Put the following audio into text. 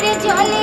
ওরে জলে